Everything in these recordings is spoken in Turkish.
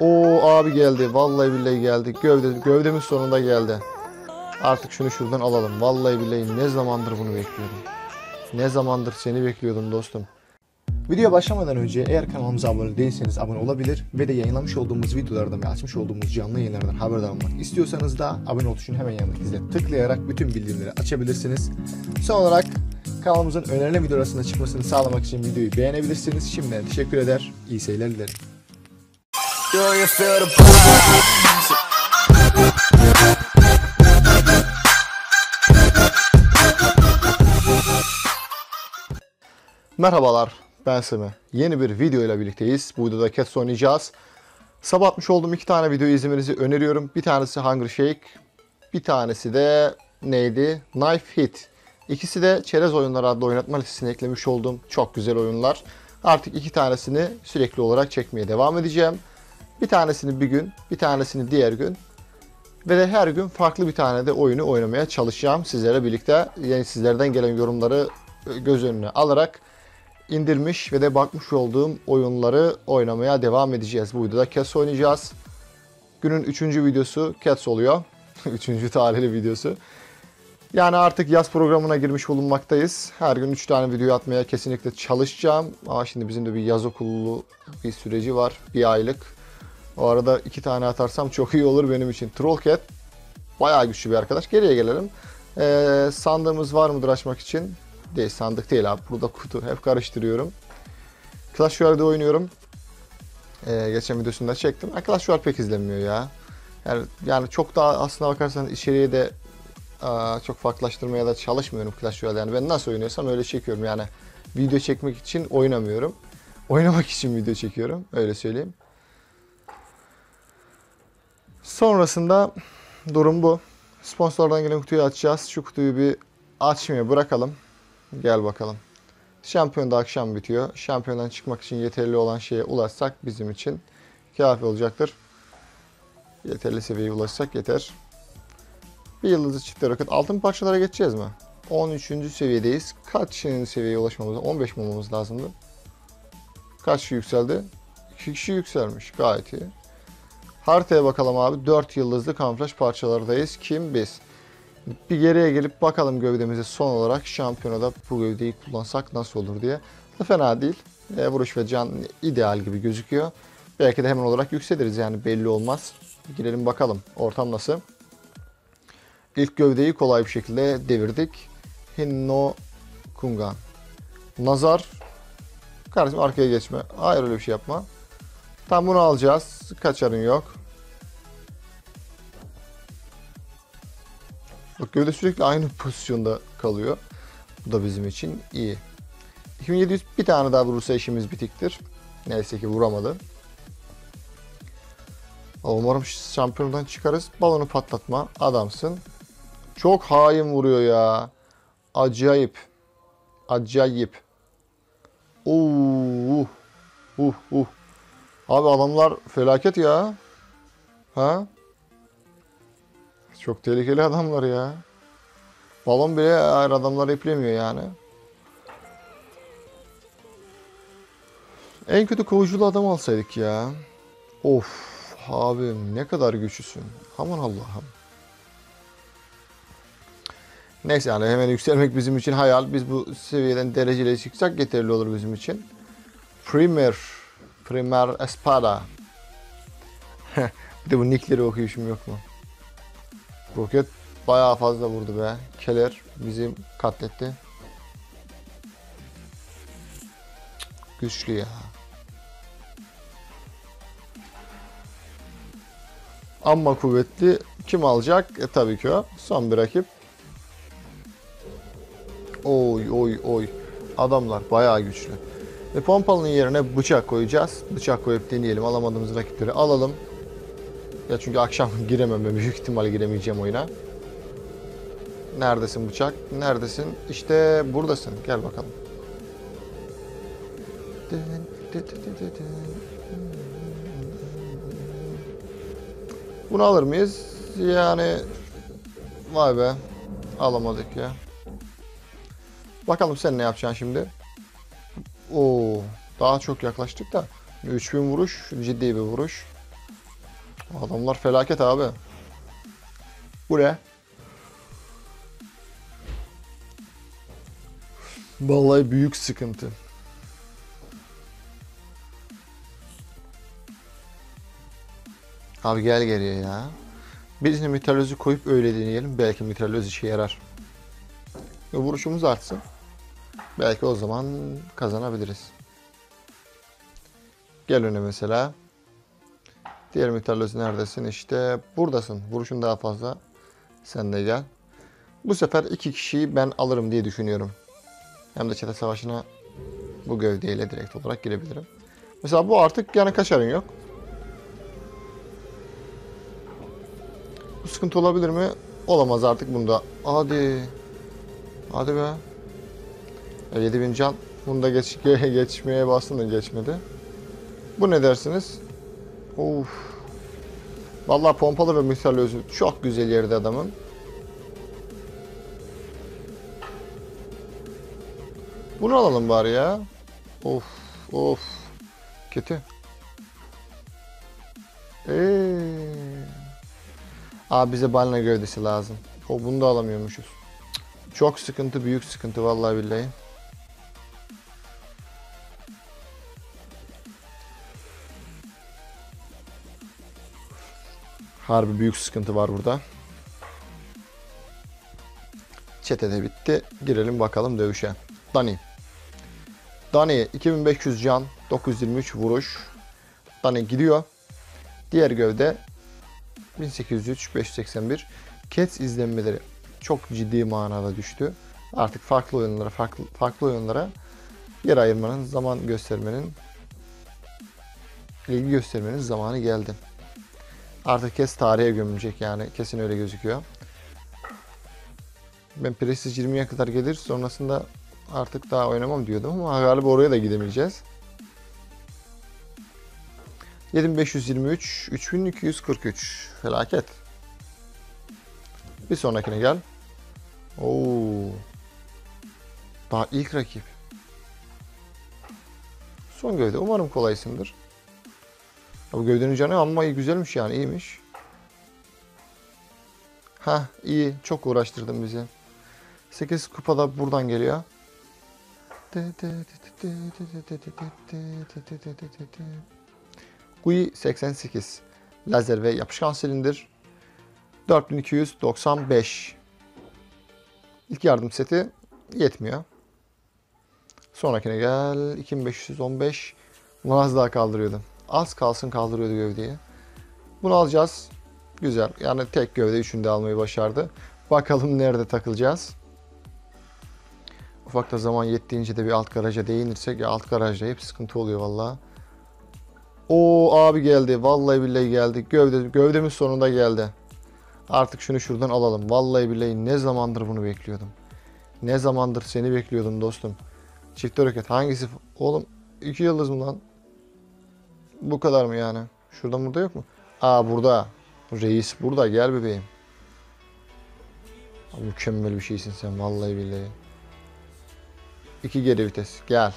O abi geldi. Vallahi billahi geldi. Gövde, gövdemiz sonunda geldi. Artık şunu şuradan alalım. Vallahi billahi ne zamandır bunu bekliyordum. Ne zamandır seni bekliyordum dostum. Videoya başlamadan önce eğer kanalımıza abone değilseniz abone olabilir ve de yayınlamış olduğumuz videolardan ve açmış olduğumuz canlı yayınlardan haberdar olmak istiyorsanız da abone ol tuşunun hemen yanındaki zile tıklayarak bütün bildirimleri açabilirsiniz. Son olarak kanalımızın önerilen video çıkmasını sağlamak için videoyu beğenebilirsiniz. Şimdiden teşekkür eder. İyi seyirler dilerim. Do you feel the vibes? Merhabalar, ben Semi. Yeni bir video ile birlikteyiz. Bu videoda Cats oynayacağız. Sabah atmış olduğum iki tane video izlemenizi öneriyorum. Bir tanesi Hunger Shake, bir tanesi de neydi? Knife Hit. İkisi de çerez oyunları adlı oynatma listesine eklemiş olduğum çok güzel oyunlar. Artık iki tanesini sürekli olarak çekmeye devam edeceğim. Bir tanesini bir gün, bir tanesini diğer gün. Ve de her gün farklı bir tane de oyunu oynamaya çalışacağım sizlerle birlikte. Yani sizlerden gelen yorumları göz önüne alarak indirmiş ve de bakmış olduğum oyunları oynamaya devam edeceğiz. Bu videoda Cats oynayacağız. Günün 3. videosu Cats oluyor. 3. tarihli videosu. Yani artık yaz programına girmiş bulunmaktayız. Her gün 3 tane video atmaya kesinlikle çalışacağım. Ama şimdi bizim de bir yaz okulu bir süreci var. Bir aylık. O arada iki tane atarsam çok iyi olur benim için. Trollcat bayağı güçlü bir arkadaş. Geriye gelelim. Ee, sandığımız var mıdır açmak için? Değil sandık değil abi. Burada kutu. Hep karıştırıyorum. Clash Royale'de oynuyorum. Ee, geçen videosunda çektim. Ha, Clash Royale pek izlenmiyor ya. Yani, yani çok daha aslına bakarsanız içeriye de aa, çok farklılaştırmaya da çalışmıyorum Clash Royale. Yani ben nasıl oynuyorsam öyle çekiyorum. Yani video çekmek için oynamıyorum. Oynamak için video çekiyorum. Öyle söyleyeyim. Sonrasında durum bu. Sponsordan gelen kutuyu açacağız. Şu kutuyu bir açmaya bırakalım. Gel bakalım. Şampiyon da akşam bitiyor. Şampiyondan çıkmak için yeterli olan şeye ulaşsak bizim için kafi olacaktır. Yeterli seviyeye ulaşsak yeter. Bir yıldızlı çift roket. Altın parçalara geçeceğiz mi? 13. seviyedeyiz. Kaç seviyeye ulaşmamız 15 mi olmamız lazımdı? Kaç kişi yükseldi? 2 kişi yükselmiş. Gayet iyi. Haritaya bakalım abi. 4 yıldızlı kamuflaj parçalardayız. Kim? Biz. Bir geriye gelip bakalım gövdemize son olarak şampiyonada bu gövdeyi kullansak nasıl olur diye. Da fena değil. E, vuruş ve can ideal gibi gözüküyor. Belki de hemen olarak yükseliriz yani belli olmaz. Girelim bakalım ortam nasıl. İlk gövdeyi kolay bir şekilde devirdik. Hinno Kungan. Nazar. Kardeşim arkaya geçme. Hayır öyle bir şey yapma. Tam bunu alacağız. Kaçarın yok. Bak gövde sürekli aynı pozisyonda kalıyor. Bu da bizim için iyi. 2700 bir tane daha vurursa işimiz bitiktir. Neyse ki vuramadı. Umarım şampiyondan çıkarız. Balonu patlatma. Adamsın. Çok hain vuruyor ya. Acayip. Acayip. Oo, uh, uh, uh. Abi adamlar felaket ya. Ha? Çok tehlikeli adamlar ya. Balon bile eğer adamları iplemiyor yani. En kötü kovuculu adam alsaydık ya. Of abim ne kadar güçlüsün. Aman Allah'ım. Neyse yani hemen yükselmek bizim için hayal. Biz bu seviyeden dereceyle çıksak yeterli olur bizim için. Premier. Premier Espada. bir de bu nickleri okuyuşum yok mu? Roket bayağı fazla vurdu be. Keller bizi katletti. Güçlü ya. Amma kuvvetli. Kim alacak? E tabii ki o. Son bir rakip. Oy oy oy. Adamlar bayağı güçlü. Ve pompalının yerine bıçak koyacağız. Bıçak koyup deneyelim. Alamadığımız rakipleri alalım. Ya çünkü akşam giremem ben. Büyük ihtimal giremeyeceğim oyuna. Neredesin bıçak? Neredesin? İşte buradasın. Gel bakalım. Bunu alır mıyız? Yani vay be. Alamadık ya. Bakalım sen ne yapacaksın şimdi? Oo, daha çok yaklaştık da 3000 vuruş ciddi bir vuruş. Adamlar felaket abi. Bu ne? Vallahi büyük sıkıntı. Abi gel geriye ya. Biz de mitralözü koyup öyle deneyelim. Belki mitralöz işe yarar. Ve vuruşumuz artsın. Belki o zaman kazanabiliriz. Gel öne mesela. Diğer mitralöz neredesin? İşte buradasın. Vuruşun daha fazla. Sen de gel. Bu sefer iki kişiyi ben alırım diye düşünüyorum. Hem de çete savaşına bu gövdeyle direkt olarak girebilirim. Mesela bu artık yani kaçarın yok. Bu sıkıntı olabilir mi? Olamaz artık bunda. Hadi. Hadi be. E, 7000 can. Bunda geç, geçmeye bastım da geçmedi. Bu ne dersiniz? Of. Vallahi pompalı ve misal özü çok güzel yerde adamın. Bunu alalım bari ya. Of of. Kötü. Eee. Abi bize balina gövdesi lazım. O bunu da alamıyormuşuz. Çok sıkıntı, büyük sıkıntı vallahi billahi. Harbi büyük sıkıntı var burada. Çete de bitti. Girelim bakalım dövüşe. Dani. Dani 2500 can, 923 vuruş. Dani gidiyor. Diğer gövde 1803 581 Cats izlenmeleri çok ciddi manada düştü. Artık farklı oyunlara farklı farklı oyunlara yer ayırmanın, zaman göstermenin ilgi göstermenin zamanı geldi. Artık Cats tarihe gömülecek yani kesin öyle gözüküyor. Ben Prestige 20'ye kadar gelir sonrasında artık daha oynamam diyordum ama galiba oraya da gidemeyeceğiz. 7523, 3243. Felaket. Bir sonrakine gel. Oo. Daha ilk rakip. Son gövde. Umarım kolaysındır. Bu gövdenin canı iyi güzelmiş yani iyiymiş. Ha iyi. Çok uğraştırdın bizi. 8 kupa da buradan geliyor. GUI 88. Lazer ve yapışkan silindir. 4295. İlk yardım seti yetmiyor. Sonrakine gel. 2515. Bunu az daha kaldırıyordu. Az kalsın kaldırıyordu gövdeyi. Bunu alacağız. Güzel. Yani tek gövde üçünü de almayı başardı. Bakalım nerede takılacağız. Ufakta zaman yettiğince de bir alt garaja değinirsek ya alt garajda hep sıkıntı oluyor vallahi. O abi geldi. Vallahi billahi geldi. Gövde gövdemiz sonunda geldi. Artık şunu şuradan alalım. Vallahi billahi ne zamandır bunu bekliyordum. Ne zamandır seni bekliyordum dostum. Çift hareket hangisi? Oğlum iki yıldız mı lan? Bu kadar mı yani? Şurada burada yok mu? Aa burada. Reis burada. Gel bebeğim. Mükemmel bir şeysin sen vallahi billahi. İki geri vites. Gel.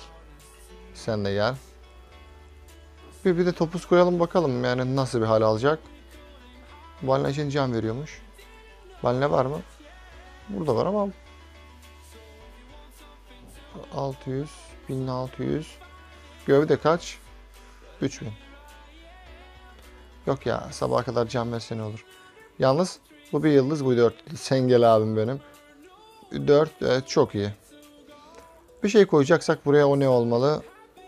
Sen de gel. Bir, bir de topuz koyalım bakalım yani nasıl bir hal alacak. Balina için can veriyormuş. Balina var mı? Burada var ama 600, 1600. Gövde kaç? 3000. Yok ya sabaha kadar can verse ne olur. Yalnız bu bir yıldız bu dört. Sen gel abim benim. 4 evet, çok iyi. Bir şey koyacaksak buraya o ne olmalı?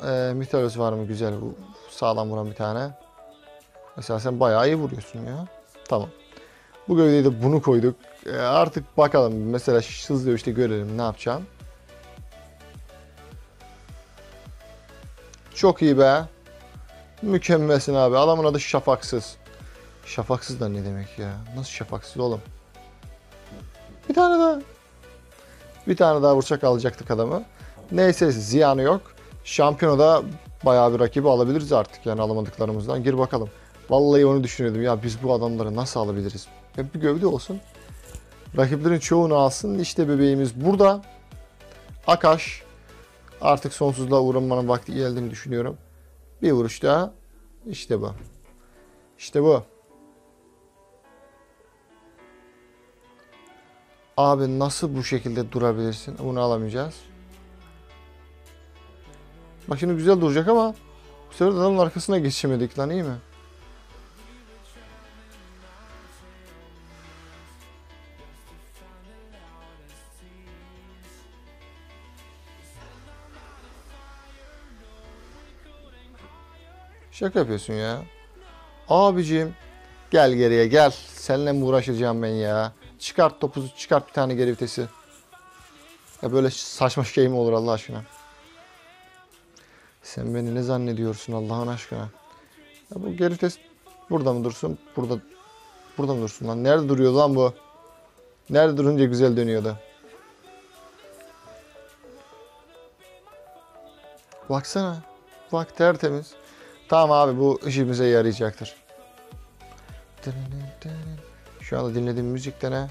Ee, Mitalos var mı güzel bu sağlam vuran bir tane. Mesela sen bayağı iyi vuruyorsun ya. Tamam. Bu gövdeyi de bunu koyduk. Ee, artık bakalım mesela hızlı işte görelim ne yapacağım. Çok iyi be. Mükemmelsin abi. Adamın adı Şafaksız. Şafaksız da ne demek ya? Nasıl şafaksız oğlum? Bir tane daha. Bir tane daha vursak alacaktık adamı. Neyse ziyanı yok. Şampiyonada bayağı bir rakibi alabiliriz artık yani alamadıklarımızdan. Gir bakalım. Vallahi onu düşünüyordum ya biz bu adamları nasıl alabiliriz? Hep bir gövde olsun. Rakiplerin çoğunu alsın. İşte bebeğimiz burada. Akaş. Artık sonsuzluğa uğramanın vakti geldiğini düşünüyorum. Bir vuruş daha. İşte bu. İşte bu. Abi nasıl bu şekilde durabilirsin? Bunu alamayacağız. Bak şimdi güzel duracak ama bu sefer adamın arkasına geçemedik lan iyi mi? Şaka yapıyorsun ya. Abicim gel geriye gel. Seninle mi uğraşacağım ben ya? Çıkart topuzu çıkart bir tane geri vitesi. Ya böyle saçma şey mi olur Allah aşkına? Sen beni ne zannediyorsun Allah'ın aşkına? Ya bu geri vites burada mı dursun? Burada burada mı dursun lan? Nerede duruyor lan bu? Nerede durunca güzel dönüyordu? Baksana. Bak tertemiz. Tamam abi bu işimize yarayacaktır. Şu anda dinlediğim müzik ne?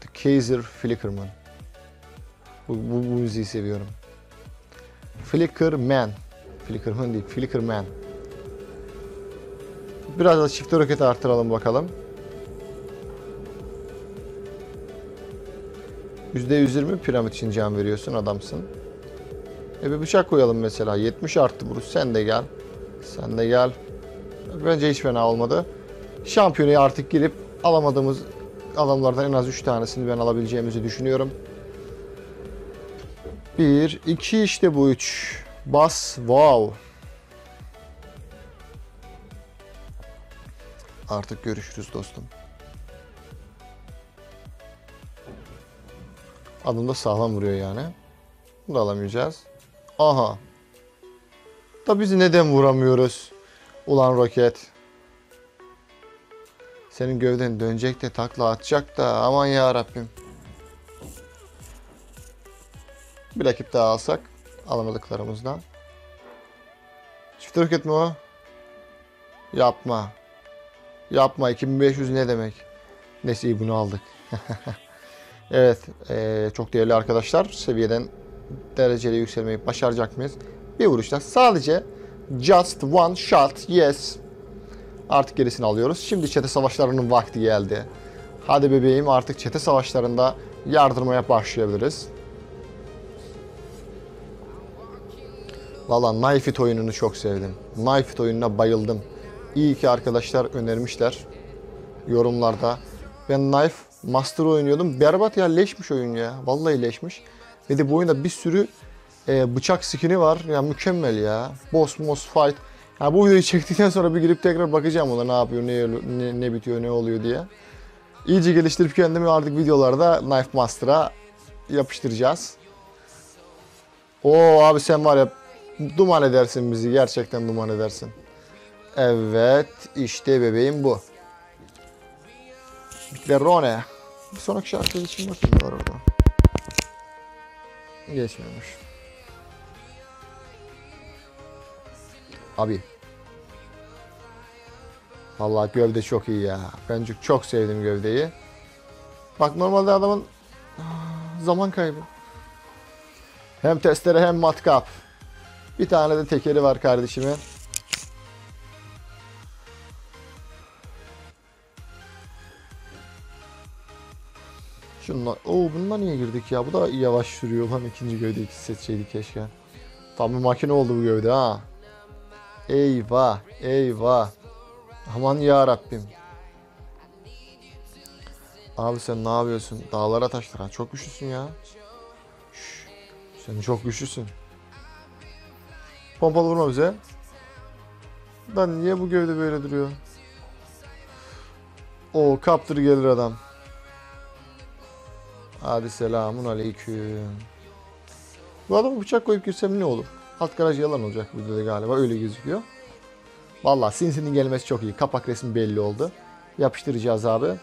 The Kaiser Flickerman. Bu, bu, bu müziği seviyorum. Flickerman. Flickerman değil, Flickerman. Biraz da çift roketi arttıralım bakalım. %120 piramit için can veriyorsun adamsın. E bir bıçak koyalım mesela. 70 arttı Bruce. Sen de gel. Sen de gel. Bence hiç fena olmadı. Şampiyonu artık girip alamadığımız adamlardan en az 3 tanesini ben alabileceğimizi düşünüyorum. 1, 2 işte bu 3. Bas, wow. Artık görüşürüz dostum. Adım da sağlam vuruyor yani. Bunu da alamayacağız. Aha. Da bizi neden vuramıyoruz? Ulan roket. Senin gövden dönecek de takla atacak da aman ya Rabbim. Bir rakip daha alsak alamadıklarımızdan. Çift roket mi o? Yapma. Yapma 2500 ne demek? Neyse iyi bunu aldık. evet eee, çok değerli arkadaşlar seviyeden dereceli yükselmeyi başaracak mıyız? Bir vuruşta sadece just one shot yes. Artık gerisini alıyoruz. Şimdi çete savaşlarının vakti geldi. Hadi bebeğim artık çete savaşlarında yardırmaya başlayabiliriz. Valla Knife oyununu çok sevdim. Knife oyununa bayıldım. İyi ki arkadaşlar önermişler yorumlarda. Ben Knife Master oynuyordum. Berbat ya leşmiş oyun ya. Vallahi leşmiş. Ve de bu oyunda bir sürü e, bıçak skini var. Ya mükemmel ya. Boss, boss fight. Ya bu videoyu çektikten sonra bir girip tekrar bakacağım ona ne yapıyor, ne, ne, ne bitiyor, ne oluyor diye. İyice geliştirip kendimi artık videolarda Knife Master'a yapıştıracağız. Oo abi sen var ya duman edersin bizi. Gerçekten duman edersin. Evet işte bebeğim bu. Miklerone. Bir sonraki şarkı için bakayım orada. Geçmiyormuş. Abi. Vallahi gövde çok iyi ya. Ben çok, sevdim gövdeyi. Bak normalde adamın zaman kaybı. Hem testere hem matkap. Bir tane de tekeri var kardeşime. Şunlar, oo bundan niye girdik ya? Bu da yavaş sürüyor lan ikinci gövde iki keşke. Tam bir makine oldu bu gövde ha. Eyvah, eyvah. Aman ya Rabbim. Abi sen ne yapıyorsun? Dağlara taşlara çok güçlüsün ya. Şş, sen çok güçlüsün. Pompalı vurma bize. Lan niye bu gövde böyle duruyor? O kaptır gelir adam. Hadi selamun aleyküm. Bu adamı bıçak koyup girsem ne olur? Alt garaj yalan olacak videoda galiba öyle gözüküyor. Vallahi Sinsi'nin gelmesi çok iyi. Kapak resmi belli oldu. Yapıştıracağız abi.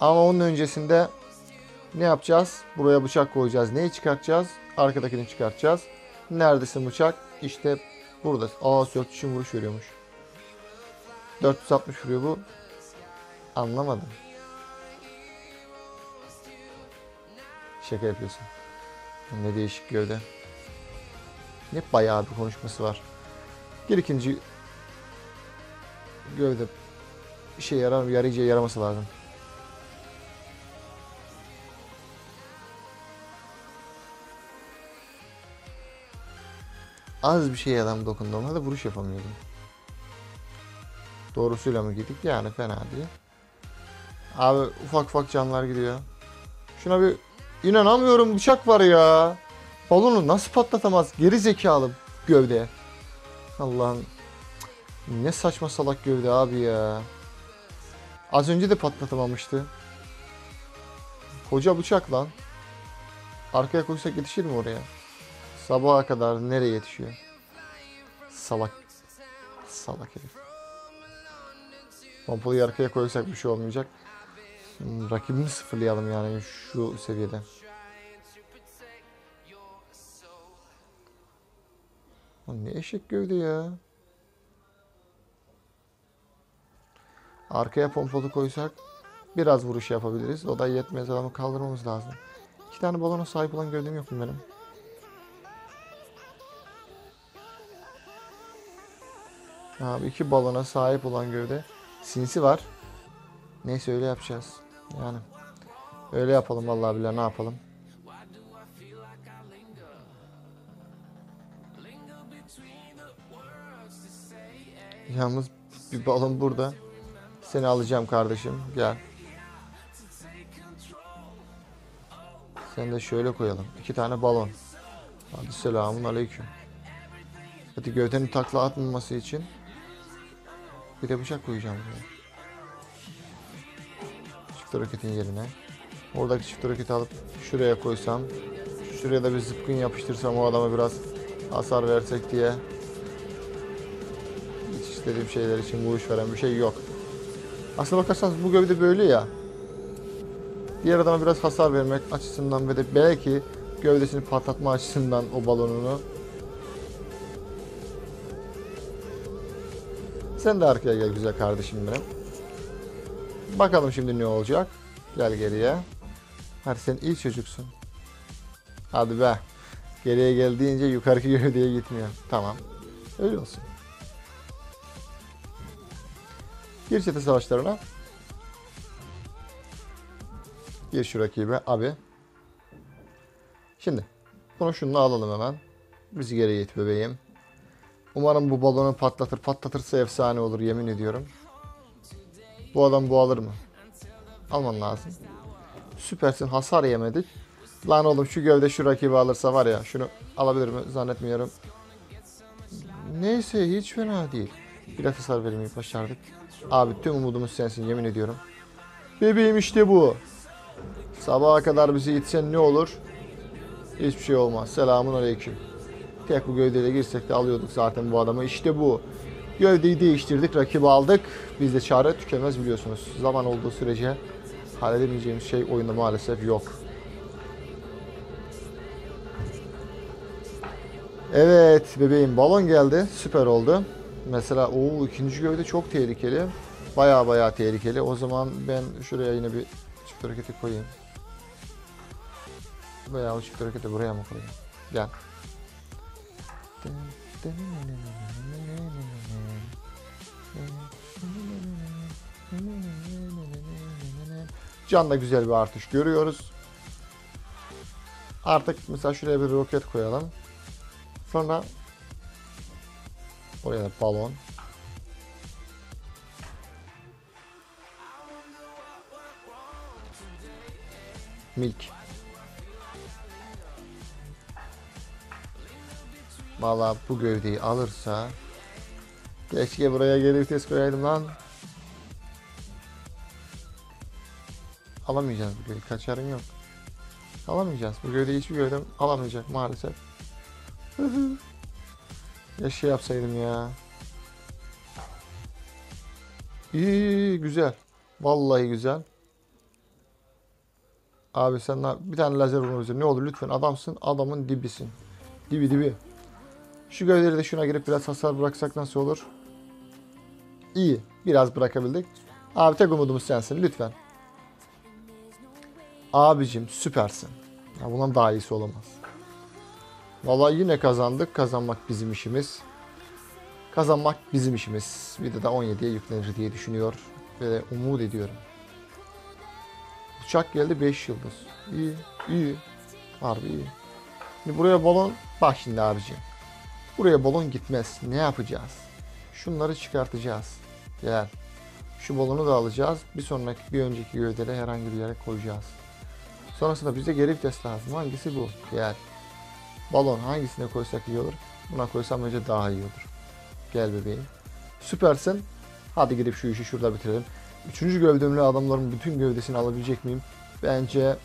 Ama onun öncesinde ne yapacağız? Buraya bıçak koyacağız. Neyi çıkartacağız? Arkadakini çıkartacağız. Neredesin bıçak? İşte burada. Aa 400 vuruş veriyormuş. 460 vuruyor bu. Anlamadım. Şaka yapıyorsun. Ne değişik gövde. Ne bayağı bir konuşması var. Bir ikinci gövde işe yarar, yarayacağı yaraması lazım. Az bir şey adam dokundu ona da vuruş yapamıyordum. Doğrusuyla mı gittik yani fena değil. Abi ufak ufak canlar gidiyor. Şuna bir inanamıyorum bıçak var ya. Balonu nasıl patlatamaz? Geri zekalı gövde. Allah'ım. Ne saçma salak gövde abi ya. Az önce de patlatamamıştı. Koca bıçak lan. Arkaya koysak yetişir mi oraya? Sabaha kadar nereye yetişiyor? Salak. Salak herif. Pompalıyı arkaya koysak bir şey olmayacak. Rakibini sıfırlayalım yani şu seviyede. Ne eşek gövde ya. Arkaya pompalı koysak biraz vuruş yapabiliriz. O da yetmez adamı kaldırmamız lazım. İki tane balona sahip olan gövdem yok mu benim? Abi iki balona sahip olan gövde. Sinsi var. Neyse öyle yapacağız. Yani öyle yapalım vallahi billahi ne yapalım. Yalnız bir balon burada. Seni alacağım kardeşim. Gel. Sen de şöyle koyalım. İki tane balon. Hadi selamun aleyküm. Hadi gövdenin takla atmaması için bir de bıçak koyacağım buraya. Çift roketin yerine. Oradaki çift roketi alıp şuraya koysam. Şuraya da bir zıpkın yapıştırsam o adama biraz hasar versek diye. Hiç istediğim şeyler için vuruş veren bir şey yok. Aslına bakarsanız bu gövde böyle ya. Diğer adama biraz hasar vermek açısından ve de belki gövdesini patlatma açısından o balonunu. Sen de arkaya gel güzel kardeşim benim. Bakalım şimdi ne olacak. Gel geriye. Hadi sen iyi çocuksun. Hadi be. Geriye geldiğince yukarıki gövdeye gitmiyor. Tamam. Öyle olsun. Gir çete savaşlarına. Gir şu rakibe abi. Şimdi bunu şununla alalım hemen. Bizi geriye it bebeğim. Umarım bu balonu patlatır. Patlatırsa efsane olur yemin ediyorum. Bu adam bu alır mı? Alman lazım. Süpersin hasar yemedik. Lan oğlum şu gövde şu rakibi alırsa var ya şunu alabilir mi zannetmiyorum. Neyse hiç fena değil. Biraz hasar vermeyi başardık. Abi tüm umudumuz sensin yemin ediyorum. Bebeğim işte bu. Sabaha kadar bizi itsen ne olur? Hiçbir şey olmaz. Selamun aleyküm. Tek bu gövdeyle girsek de alıyorduk zaten bu adamı. İşte bu. Gövdeyi değiştirdik, rakibi aldık. Bizde çare tükenmez biliyorsunuz. Zaman olduğu sürece halledemeyeceğimiz şey oyunda maalesef yok. Evet bebeğim balon geldi. Süper oldu. Mesela o ikinci gövde çok tehlikeli. Baya baya tehlikeli. O zaman ben şuraya yine bir çift hareketi koyayım. Veya o çift hareketi buraya mı koyayım? Gel. Canla güzel bir artış görüyoruz. Artık mesela şuraya bir roket koyalım. Sonra oraya da balon. Milk. Valla bu gövdeyi alırsa keşke buraya geri vites koyaydım lan. Alamayacağız bu gövdeyi. Kaçarım yok. Alamayacağız. Bu gövdeyi hiçbir gövdem alamayacak maalesef. ya şey yapsaydım ya. İyi, güzel. Vallahi güzel. Abi sen bir tane lazer vurma bize. Ne olur lütfen adamsın. Adamın dibisin. Dibi dibi. Şu gövdeleri de şuna girip biraz hasar bıraksak nasıl olur? İyi. Biraz bırakabildik. Abi tek umudumuz sensin lütfen. Abicim süpersin. Ya bundan daha iyisi olamaz. Vallahi yine kazandık. Kazanmak bizim işimiz. Kazanmak bizim işimiz. Bir de de 17'ye yüklenir diye düşünüyor. Ve umut ediyorum. Bıçak geldi 5 yıldız. İyi, iyi. Harbi iyi. Şimdi buraya balon. Bak şimdi abicim. Buraya balon gitmez. Ne yapacağız? Şunları çıkartacağız. Gel. Şu balonu da alacağız. Bir sonraki, bir önceki gövdede herhangi bir yere koyacağız. Sonrasında bize geri vites lazım. Hangisi bu? Gel. Balon hangisine koysak iyi olur? Buna koysam önce daha iyi olur. Gel bebeğim. Süpersin. Hadi gidip şu işi şurada bitirelim. Üçüncü gövdemle adamların bütün gövdesini alabilecek miyim? Bence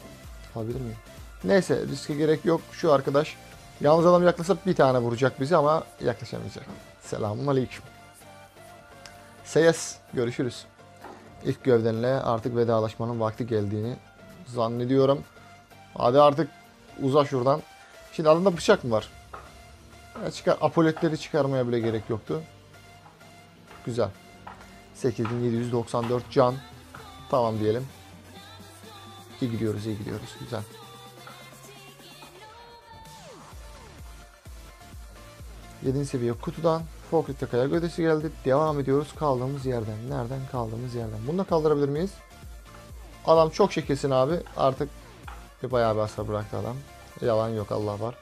alabilir miyim? Neyse riske gerek yok. Şu arkadaş yalnız adam yaklaşsa bir tane vuracak bizi ama yaklaşamayacak. Selamun aleyküm. Seyes görüşürüz. İlk gövdenle artık vedalaşmanın vakti geldiğini zannediyorum. Hadi artık uza şuradan. Şimdi adında bıçak mı var? Ya çıkar, apoletleri çıkarmaya bile gerek yoktu. Güzel. 8794 can. Tamam diyelim. İyi gidiyoruz, iyi gidiyoruz. Güzel. Yedinci seviye kutudan Forklift'e kaya gövdesi geldi. Devam ediyoruz kaldığımız yerden. Nereden kaldığımız yerden. Bunu da kaldırabilir miyiz? Adam çok şekilsin abi. Artık bir bayağı bir hasar bıraktı adam. Yalan yok Allah var.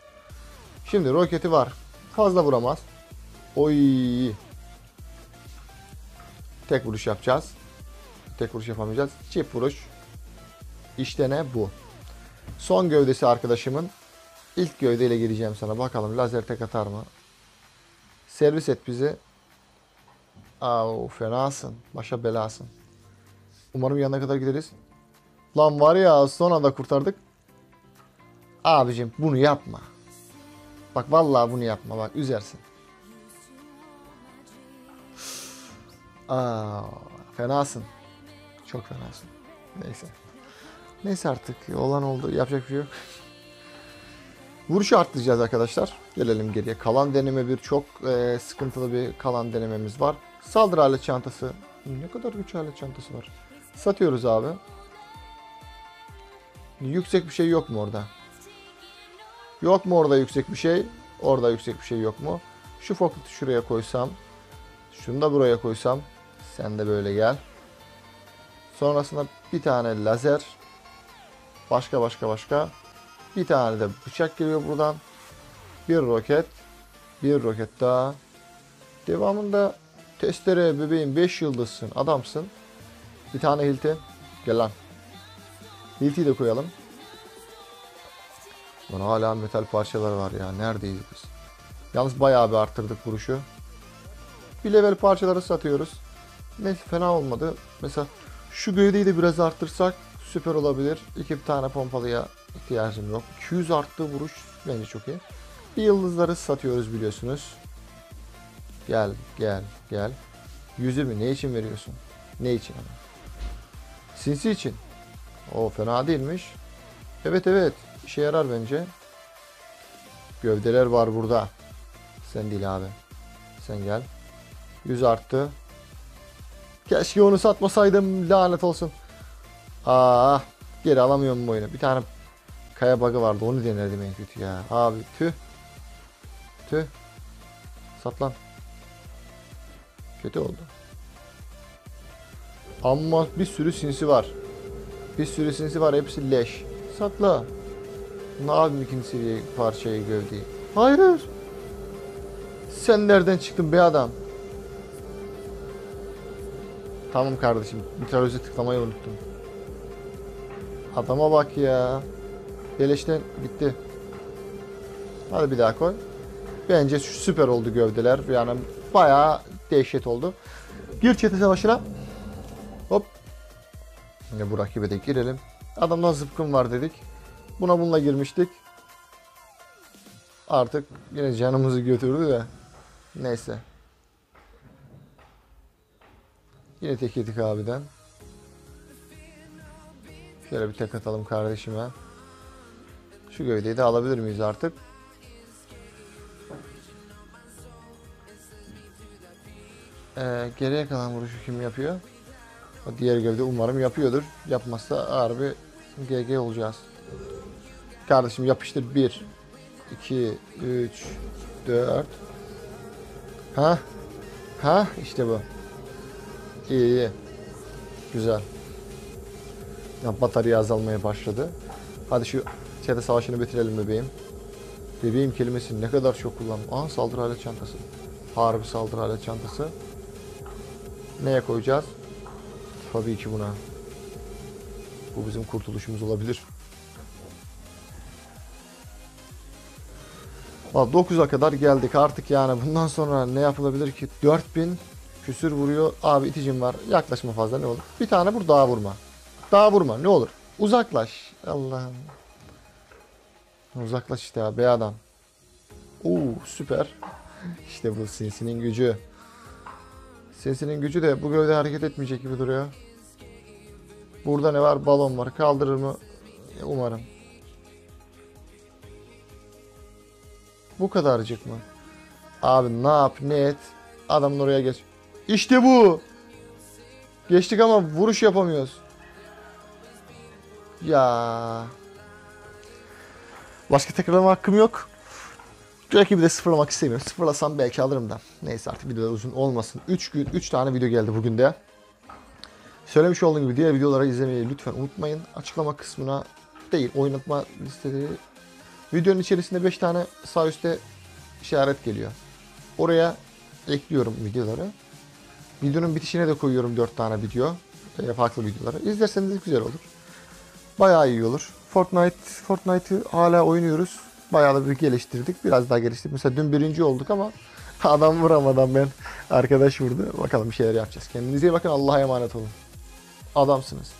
Şimdi roketi var. Fazla vuramaz. Oy. Tek vuruş yapacağız. Tek vuruş yapamayacağız. Çift vuruş. İşte ne bu. Son gövdesi arkadaşımın. İlk gövdeyle gireceğim sana. Bakalım lazer tek atar mı? Servis et bizi. Aa, fenasın. Başa belasın. Umarım yanına kadar gideriz. Lan var ya son anda kurtardık. Abicim bunu yapma. Bak vallahi bunu yapma bak üzersin. Aa, fenasın. Çok fenasın. Neyse. Neyse artık olan oldu. Yapacak bir şey yok. Vuruşu arttıracağız arkadaşlar. Gelelim geriye. Kalan deneme bir çok e, sıkıntılı bir kalan denememiz var. Saldırı alet çantası. Ne kadar güç alet çantası var. Satıyoruz abi. Yüksek bir şey yok mu orada? Yok mu orada yüksek bir şey? Orada yüksek bir şey yok mu? Şu forklifti şuraya koysam. Şunu da buraya koysam. Sen de böyle gel. Sonrasında bir tane lazer. Başka başka başka. Bir tane de bıçak geliyor buradan. Bir roket. Bir roket daha. Devamında testere bebeğim 5 yıldızsın. Adamsın. Bir tane hilti. Gel lan. Hilti'yi de koyalım. Lan hala metal parçaları var ya. Neredeyiz biz? Yalnız bayağı bir arttırdık vuruşu. Bir level parçaları satıyoruz. Neyse fena olmadı. Mesela şu gövdeyi de biraz arttırsak süper olabilir. İki tane pompalıya ihtiyacım yok. 200 arttığı vuruş bence çok iyi. Bir yıldızları satıyoruz biliyorsunuz. Gel gel gel. Yüzü mü? Ne için veriyorsun? Ne için? Sinsi için. O fena değilmiş. Evet evet. işe yarar bence. Gövdeler var burada. Sen değil abi. Sen gel. 100 arttı. Keşke onu satmasaydım. Lanet olsun. Aa, geri alamıyorum bu oyunu. Bir tane kaya bug'ı vardı. Onu denerdim en kötü ya. Abi tüh. Tüh. Sat lan. Kötü oldu. Ama bir sürü sinsi var. Bir sürü sinsi var. Hepsi leş. Sakla. Ne yapayım ikinci seviye parçayı gövdeyi. Hayır. Sen nereden çıktın be adam? Tamam kardeşim. Mitralöz'e tıklamayı unuttum. Adama bak ya. Beleşten gitti. Hadi bir daha koy. Bence süper oldu gövdeler. Yani bayağı dehşet oldu. Gir çete savaşına. Yine bu rakibe de girelim. Adamda zıpkın var dedik. Buna bununla girmiştik. Artık yine canımızı götürdü de. Neyse. Yine tek yedik abiden. Şöyle bir tek atalım kardeşime. Şu gövdeyi de alabilir miyiz artık? Ee, geriye kalan vuruşu kim yapıyor? O diğer gövde umarım yapıyordur. Yapmazsa harbi GG olacağız. Kardeşim yapıştır 1 2 3 4 Ha? Ha? işte bu. İyi iyi. Güzel. Ya, batarya azalmaya başladı. Hadi şu çete savaşını bitirelim bebeğim. Bebeğim kelimesini ne kadar çok kullandım. Aha saldırı alet çantası. Harbi saldırı alet çantası. Neye koyacağız? Tabii ki buna. Bu bizim kurtuluşumuz olabilir. Valla 9'a kadar geldik artık yani bundan sonra ne yapılabilir ki? 4000 küsür vuruyor. Abi iticim var. Yaklaşma fazla ne olur. Bir tane vur daha vurma. Daha vurma ne olur. Uzaklaş. Allah'ım. Uzaklaş işte abi adam. Oo süper. İşte bu sinsinin gücü. Sinsinin gücü de bu gövde hareket etmeyecek gibi duruyor. Burada ne var? Balon var. Kaldırır mı? E, Umarım. Bu kadarcık mı? Abi ne yap ne et. Adamın oraya geç. İşte bu. Geçtik ama vuruş yapamıyoruz. Ya. Başka tekrarlama hakkım yok. Belki bir de sıfırlamak istemiyorum. Sıfırlasam belki alırım da. Neyse artık videolar uzun olmasın. 3 gün 3 tane video geldi bugün de. Söylemiş olduğum gibi diğer videoları izlemeyi lütfen unutmayın. Açıklama kısmına değil oynatma listeleri. Videonun içerisinde 5 tane sağ üstte işaret geliyor. Oraya ekliyorum videoları. Videonun bitişine de koyuyorum 4 tane video. e, Farklı videoları. İzlerseniz güzel olur. Bayağı iyi olur. Fortnite, Fortnite'ı hala oynuyoruz. Bayağı da bir geliştirdik. Biraz daha geliştirdik. Mesela dün birinci olduk ama adam vuramadan ben arkadaş vurdu. Bakalım bir şeyler yapacağız. Kendinize iyi bakın. Allah'a emanet olun. Adamsınız.